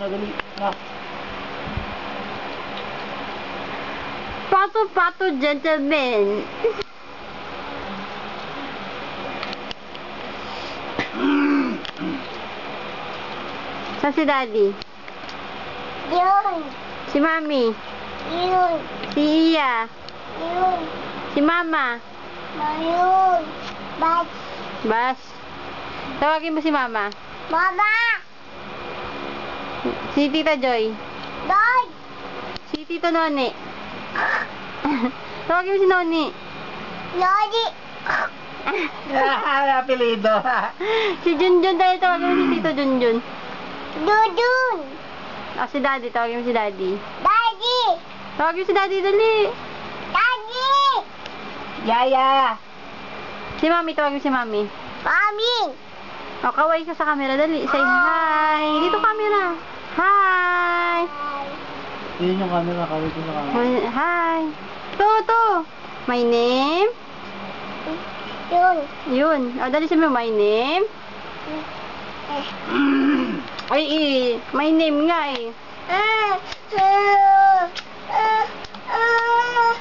Madali. Pato, pato, gentleman. Saan si daddy? Yun. Si mami? Yun. Si Iya? Yun. Si mama? Mayun. Bas. Bas? Tawagin mo si mama? Mama. Si Tita Joy? Doy. Si Tito Noni? Tawagin mo si Noni? Lodi. Ah, apelido. Si Junjun dahil tawagin mo si Tito Junjun. Dudun. Ah, si Daddy. Tawagin mo si Daddy. Daddy. Tawagin mo si Daddy, dali. Daddy. Yaya. Si Mami, tawagin mo si Mami. Mami. O, kaway ka sa camera, dali. Say hi. Dito camera. Hi. Yun yung camera, kawit yung camera. My- Hi. To, to. My name? Yun. Yun. O, dali sabi mo, my name? Ay, eh. My name nga eh. Ah. Ah. Ah. Ah.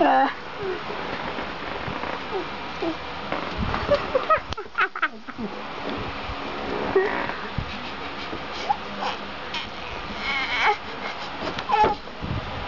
Ah. Masyado.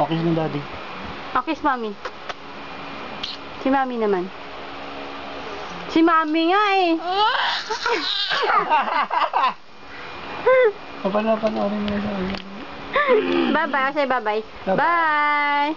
Okay na daddy. Okay, si Mami. Si Mami naman. Si Mami nga eh. Kapanapanoorin mo sa akin. Bye-bye. Say bye-bye. Bye-bye. Bye.